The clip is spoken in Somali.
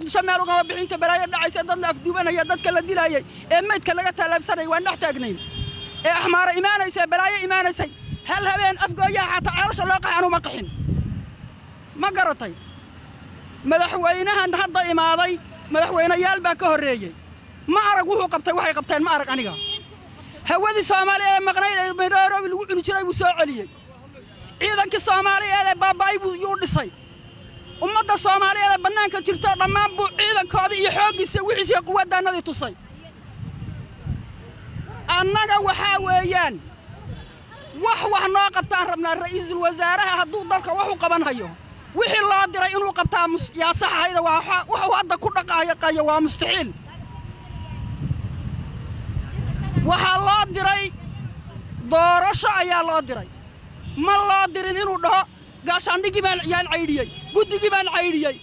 muqdisho ugama bixinta balaayo dhacaysa dad la afduubanaya dadka la dilaayay ee meydka laga tallaabsanaya waan dhex taagnayn ee axmaara imaanaysa balaayo imaanaysay hal habeen afgooyaha xataa ceelasha loo qaxan uma qaxin. Ma garatay? Madaxweynahan hadda imaaday madaxweynayaal baa ka horreeyey ma arag wuxuu qabtay waxay qabteen ma arag aniga. Hawadii soomaaliya ee maqnayd ee nairobi lagu cuni jiray buu soo celiyey ciidankii soomaaliyeed ee baaba'ay buu yuu dhisay ummadda soomaaliyeed ee bannaanka jirto dhammaan buu ciidankoodii iyo xooggiisa wixiisiiyo quwaddaannadii tusay. Annaga waxaa weeyaan wax wax noo qabtaan rabnaa ra'iisul wasaaraha hadduu dalka wax u qaban hayo. Wixii loo diray inuu qabtaa yaa saxahayda wuxuu hadda ku dhaqaayaqayo waa mustaxiil. Waxaa loo diray doorasho ayaa loo diray. Ma loo dirin inuu dhaho gaashaandhigii baan yaan caydhiyey guddigii baan caydhiyey